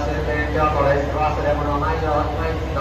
Sirte, eh, eh, Teodoles, Rasul, dan Monomayo, Maiki,